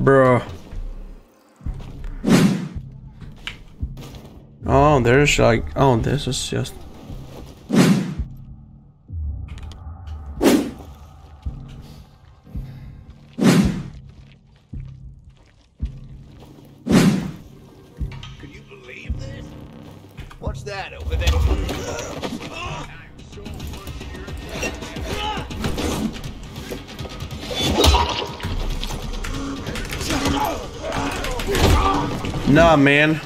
Bruh. Oh, there's like, oh, this is just. Nah, man.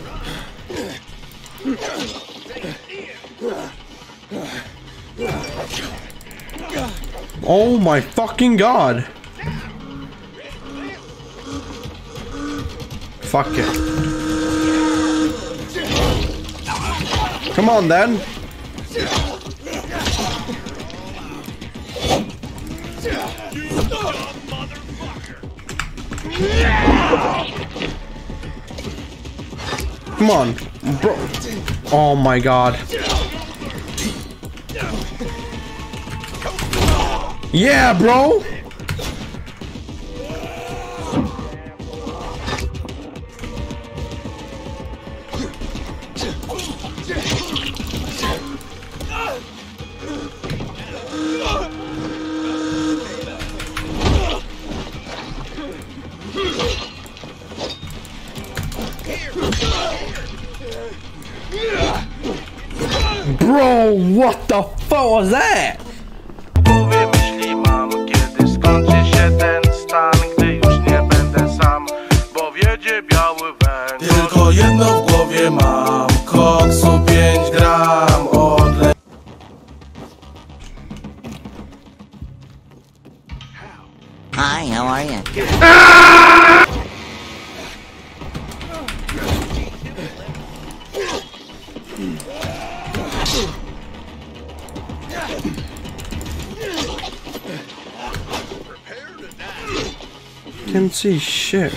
Oh my fucking god. Fuck it. Come on then. Come on, bro. Oh my god. Yeah, bro. Bro, what the fuck was that? głowie myśli mam Kiedy skończy się ten stan Gdy już nie będę sam Bo wiedzie biały węgiel Tylko jedno w głowie mam Koksu 5 gram Odle Hi, how are you? Can't see shit.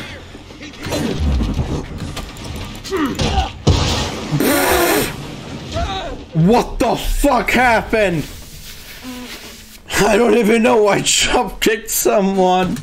What the fuck happened? I don't even know I jump kicked someone.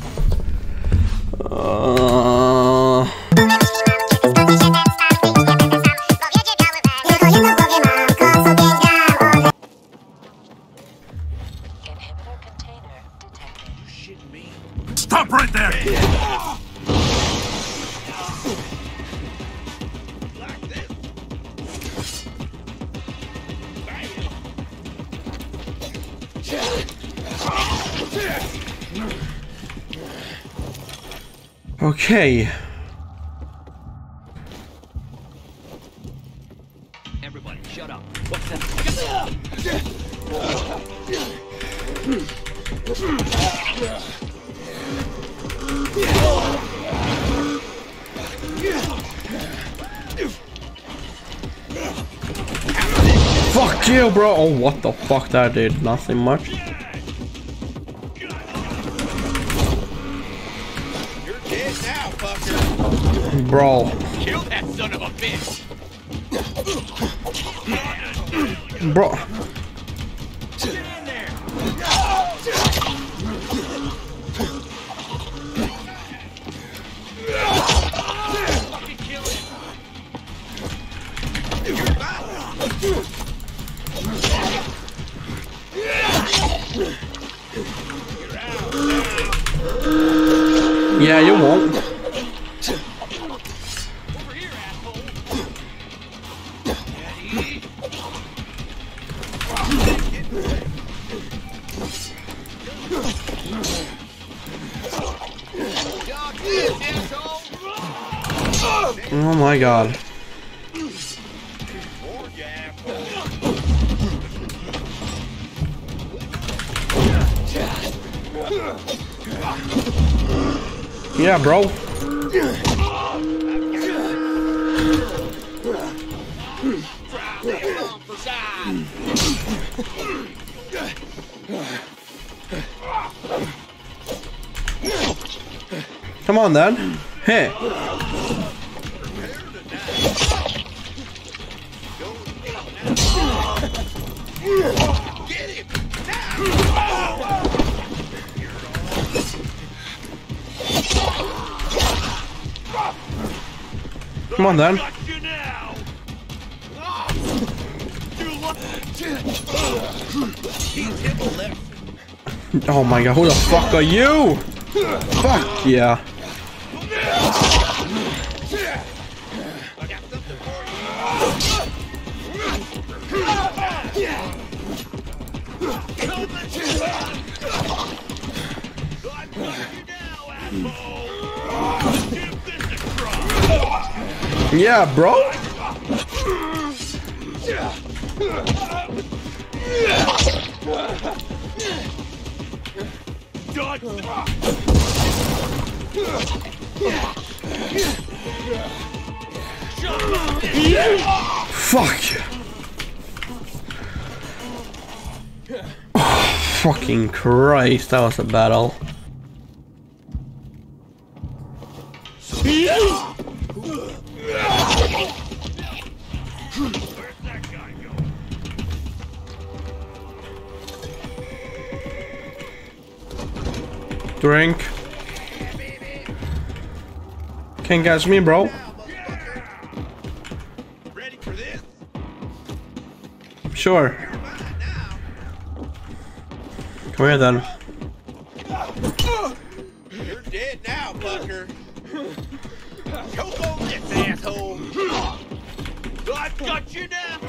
Okay. Everybody, shut up. What's that? Fuck you, bro. Oh, what the fuck that did? Nothing much. Bro. Kill that son of a bitch. Bro. Get in there. Fucking kill him. Yeah, you won't. Oh my god. Yeah, bro. Come on then. Hey. Come on then. He's hit the left. Oh my god, who the fuck are you? Fuck yeah. Yeah, bro. Done. Fuck. Oh, fucking Christ, that was a battle. Drink. Can't catch me, bro. Sure. Come here then. You're dead now, fucker. Choke on this, asshole. I've got you now.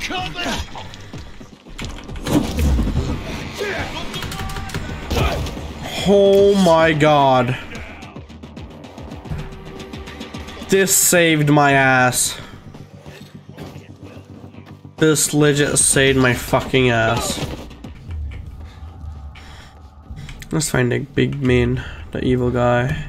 Coming. Oh my god. This saved my ass. This legit saved my fucking ass. Let's find the big man, the evil guy.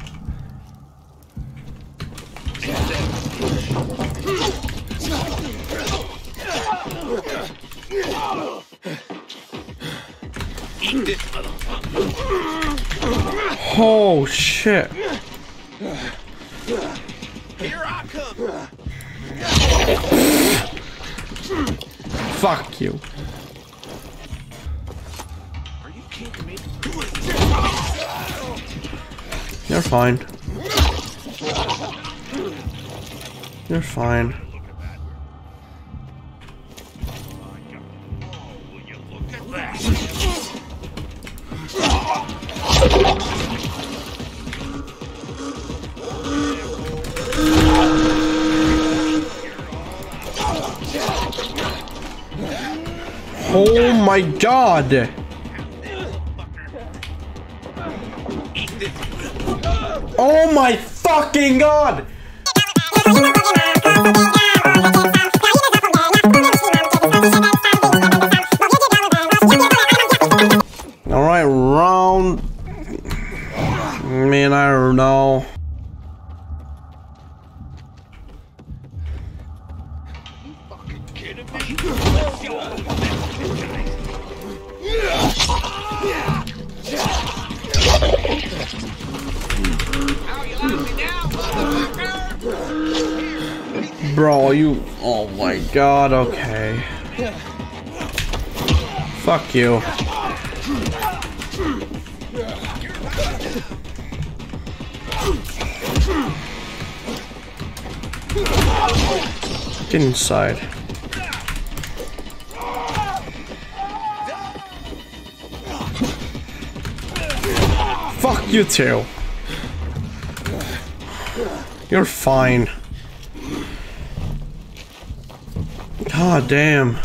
Shit. Here I come. Fuck you. Are you kidding me? You're fine. You're fine. Oh my god. Oh my fucking god. How me? Bro, you. Oh my god, okay. Fuck you. Get inside. Fuck you too. You're fine. God damn.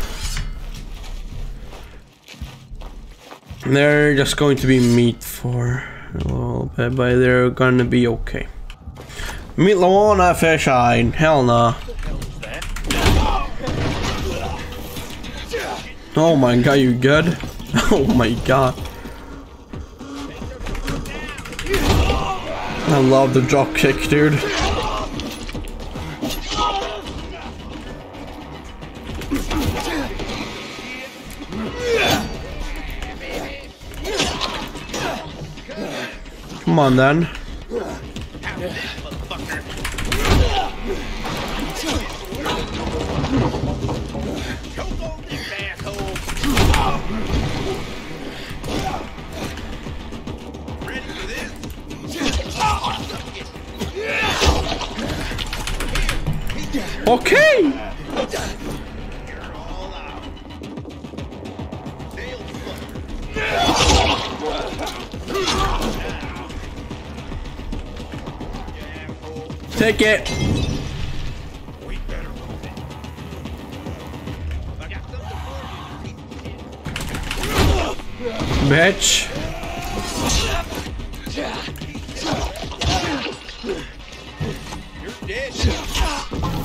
They're just going to be meat for a little bit, but they're gonna be okay. Meat Lawana fish eye. Hell nah. Oh my god, you good? Oh my god. I love the drop kick, dude. Come on then. Okay. Take it. We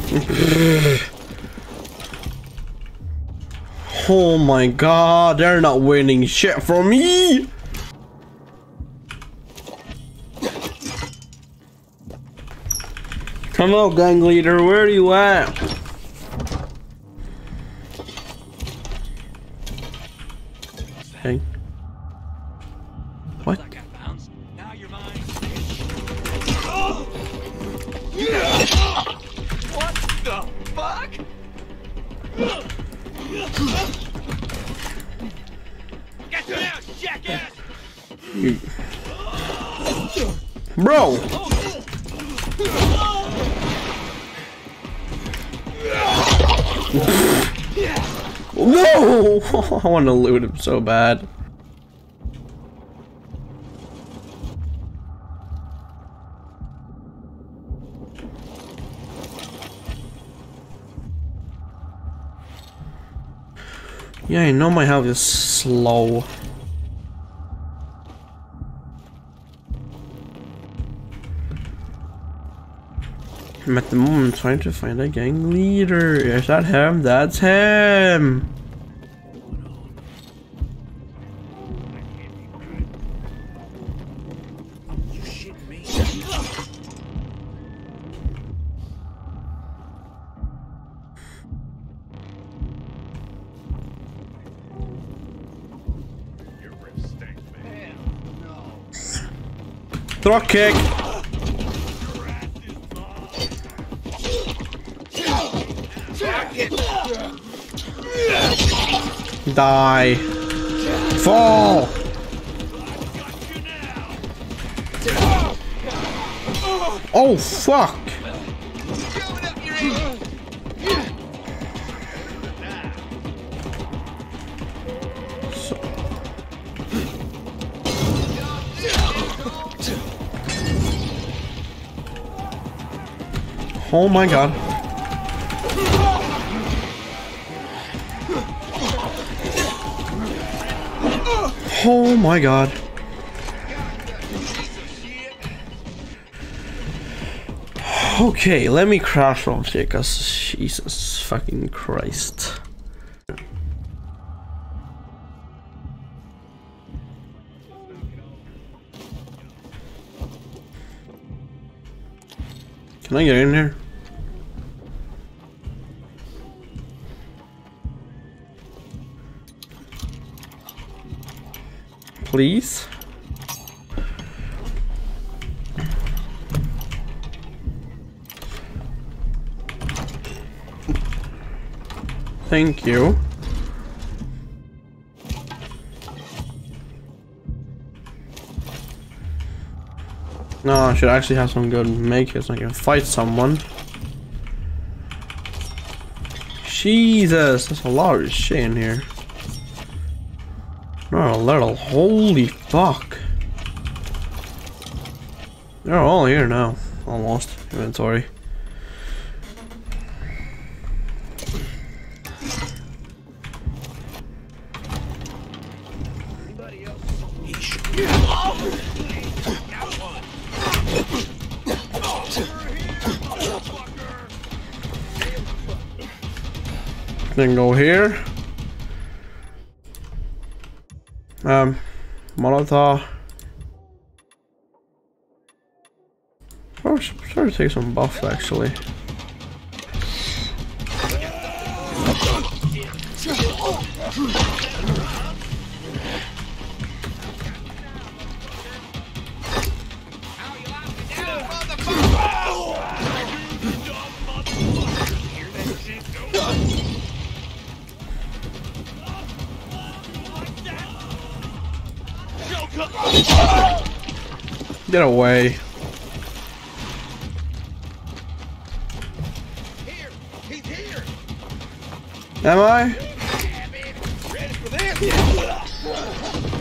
Oh my god, they're not winning shit from me. Come on, gang leader, where are you at? Hey. What? You're. What the fuck? Get down, jackass! Bro! No! I want to loot him so bad. Yeah, I know my health is slow. I'm at the moment trying to find a gang leader. Is that him? That's him! Throw kick! Die. Fall! Oh fuck! Oh my god. Oh my god. Okay, let me crash from here, cause Jesus fucking Christ. Can I get in here? Please? Thank you. No, I should actually have some good makers so I can fight someone. Jesus, there's a lot of shit in here. Not a little. Holy fuck. They're all here now. Almost. Inventory. Then go here. Um, Molotov. Oh, I should to take some buff actually. Get away. Am I?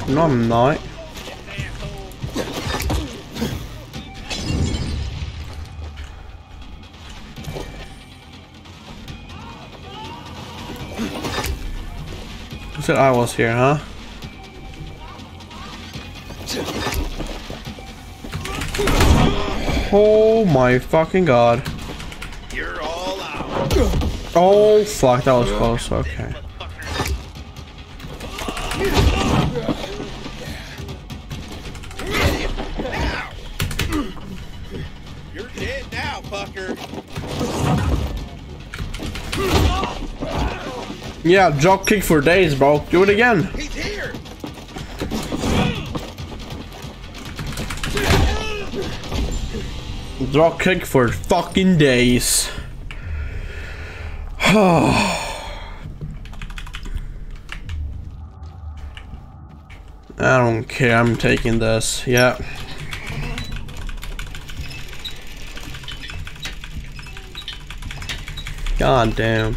No, I'm not. Who said I was here, huh? Oh my fucking god. You're all out. Oh fuck, that was close, okay. You're dead now, fucker. Yeah, drop kick for days, bro. Do it again. Drop kick for fucking days. I don't care, I'm taking this. Yeah. God damn.